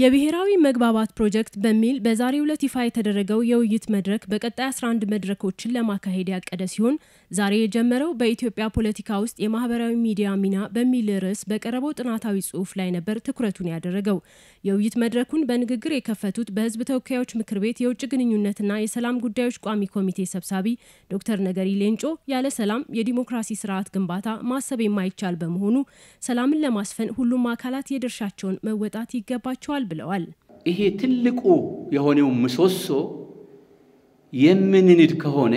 የብሔራዊ መግባባት ፕሮጀክት በሚል በዛሬው ዕለት ይፋ የተደረገው የውይይት መድረክ በቀጣይ 11 መድረኮችን ለማካሄድ ያቀደ ሲሆን ዛሬ የጀመረው በኢትዮጵያ ፖለቲካ ውስጥ የማህበራዊ ሚዲያ ሚና በሚል ርዕስ በቀረበው ጥናታዊ ጽሑፍ ላይ ነበር ትኩረቱን ያደረገው። የውይይት መድረኩን በንግግር የከፈቱት በሕዝብ ተወካዮች ምክር ቤት የውጭ ግንኙነትና የሰላም ጉዳዮች ቋሚ ኮሚቴ ሰብሳቢ ዶክተር ነገሪ ሌንጮ ያለ ሰላም የዲሞክራሲ ስርዓት ግንባታ ማሰብ የማይቻል በመሆኑ ሰላምን ለማስፈን ሁሉም አካላት የድርሻቸውን መወጣት ይገባቸዋል ብለዋል። ይሄ ትልቁ የሆነው ምሰሶ የምንንድ ከሆነ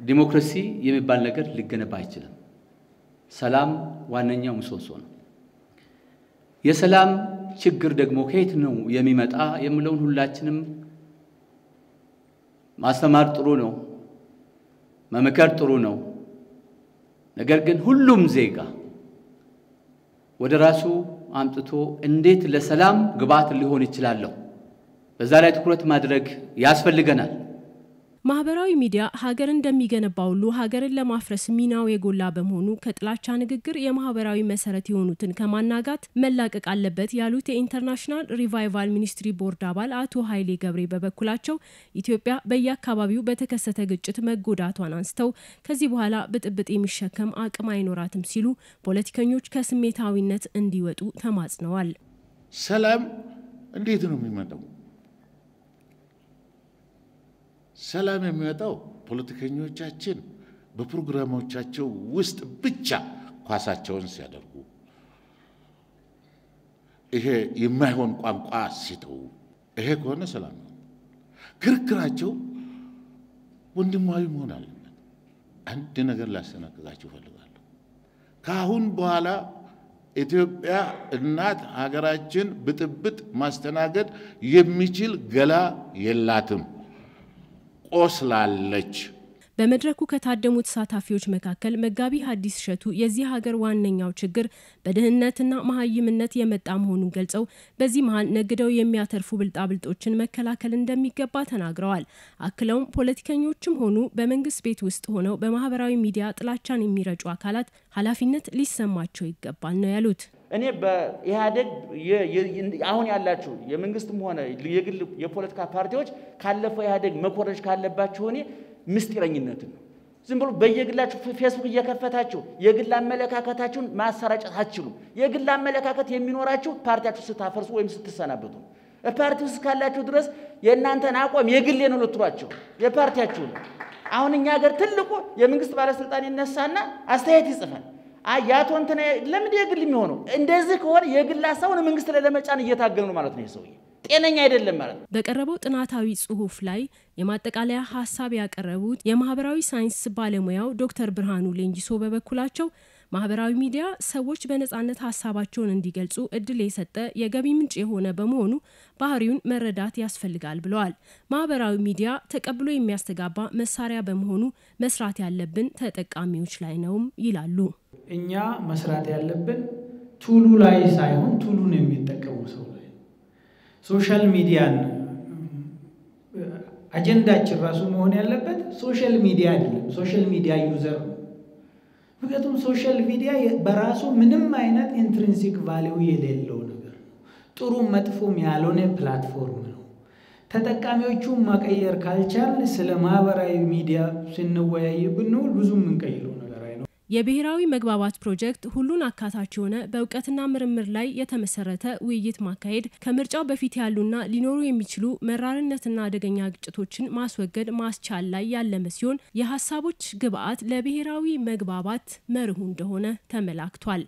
ዲሞክራሲ የሚባል ነገር ሊገነባ አይችልም። ሰላም ዋነኛው ምሰሶ ነው። የሰላም ችግር ደግሞ ከየት ነው የሚመጣ የሚለውን ሁላችንም ማስተማር ጥሩ ነው፣ መምከር ጥሩ ነው። ነገር ግን ሁሉም ዜጋ ወደ ራሱ አምጥቶ እንዴት ለሰላም ግብዓት ሊሆን ይችላለሁ፣ በዛ ላይ ትኩረት ማድረግ ያስፈልገናል። ማህበራዊ ሚዲያ ሀገር እንደሚገነባ ሁሉ ሀገርን ለማፍረስ ሚናው የጎላ በመሆኑ ከጥላቻ ንግግር የማህበራዊ መሰረት የሆኑትን ከማናጋት መላቀቅ አለበት ያሉት የኢንተርናሽናል ሪቫይቫል ሚኒስትሪ ቦርድ አባል አቶ ኃይሌ ገብሬ በበኩላቸው ኢትዮጵያ በየአካባቢው በተከሰተ ግጭት መጎዳቷን አንስተው ከዚህ በኋላ ብጥብጥ የሚሸከም አቅም አይኖራትም ሲሉ ፖለቲከኞች ከስሜታዊነት እንዲወጡ ተማጽነዋል። ሰላም እንዴት ነው የሚመጣው? ሰላም የሚመጣው ፖለቲከኞቻችን በፕሮግራሞቻቸው ውስጥ ብቻ ኳሳቸውን ሲያደርጉ፣ ይሄ የማይሆን ቋንቋ ሲተዉ፣ ይሄ ከሆነ ሰላም ነው። ክርክራቸው ወንድማዊ መሆን አለበት። አንድ ነገር ላስተናግዛችሁ እፈልጋለሁ። ከአሁን በኋላ ኢትዮጵያ እናት ሀገራችን ብጥብጥ ማስተናገድ የሚችል ገላ የላትም። ቆስላለች። በመድረኩ ከታደሙ ተሳታፊዎች መካከል መጋቢ ሐዲስ እሸቱ የዚህ ሀገር ዋነኛው ችግር በድህነትና መሀይምነት የመጣ መሆኑን ገልጸው በዚህ መሀል ነግደው የሚያተርፉ ብልጣብልጦችን መከላከል እንደሚገባ ተናግረዋል። አክለውም ፖለቲከኞችም ሆኑ በመንግስት ቤት ውስጥ ሆነው በማህበራዊ ሚዲያ ጥላቻን የሚረጩ አካላት ኃላፊነት ሊሰማቸው ይገባል ነው ያሉት። እኔ በኢህአዴግ አሁን ያላችሁ የመንግስትም ሆነ የግል የፖለቲካ ፓርቲዎች ካለፈው ኢህአዴግ መኮረጅ ካለባችሁ እኔ ምስጢረኝነትን ነው። ዝም ብሎ በየግላችሁ ፌስቡክ እየከፈታችሁ የግል አመለካከታችሁን ማሰራጨት አትችሉም። የግል አመለካከት የሚኖራችሁ ፓርቲያችሁ ስታፈርሱ ወይም ስትሰናበቱ ነው። ፓርቲ ውስጥ ካላችሁ ድረስ የእናንተን አቋም የግሌ ነው ልትሏቸው የፓርቲያችሁ ነው። አሁን እኛ ሀገር ትልቁ የመንግስት ባለስልጣን ይነሳና አስተያየት ይጽፋል። አያቶ እንትን ለምን የግል የሚሆነው? እንደዚህ ከሆነ የግል ሀሳቡን መንግስት ላይ ለመጫን እየታገሉ ነው ማለት ነው። ይህ ሰውዬ ጤነኛ አይደለም ማለት ነው። በቀረበው ጥናታዊ ጽሑፍ ላይ የማጠቃለያ ሀሳብ ያቀረቡት የማህበራዊ ሳይንስ ባለሙያው ዶክተር ብርሃኑ ሌንጂሶ በበኩላቸው ማህበራዊ ሚዲያ ሰዎች በነጻነት ሀሳባቸውን እንዲገልጹ እድል የሰጠ የገቢ ምንጭ የሆነ በመሆኑ ባህሪውን መረዳት ያስፈልጋል ብለዋል። ማህበራዊ ሚዲያ ተቀብሎ የሚያስተጋባ መሳሪያ በመሆኑ መስራት ያለብን ተጠቃሚዎች ላይ ነውም ይላሉ። እኛ መስራት ያለብን tool ኡ ላይ ሳይሆን tool ኡን የሚጠቀሙ ሰው ላይ social media ን አጀንዳችን ራሱ መሆን ያለበት social media አይደለም፣ social media user ነው። ምክንያቱም social media በራሱ ምንም አይነት intrinsic value የሌለው ነገር ነው። ጥሩ መጥፎም ያልሆነ platform ነው። ተጠቃሚዎቹን መቀየር ካልቻልን ስለ ማህበራዊ ሚዲያ ስንወያይ ብንውል ብዙ አይኖርም። የብሔራዊ መግባባት ፕሮጀክት ሁሉን አካታች የሆነ በእውቀትና ምርምር ላይ የተመሰረተ ውይይት ማካሄድ ከምርጫው በፊት ያሉና ሊኖሩ የሚችሉ መራርነትና አደገኛ ግጭቶችን ማስወገድ ማስቻል ላይ ያለመ ሲሆን የሀሳቦች ግብዓት ለብሔራዊ መግባባት መርሁ እንደሆነ ተመላክቷል።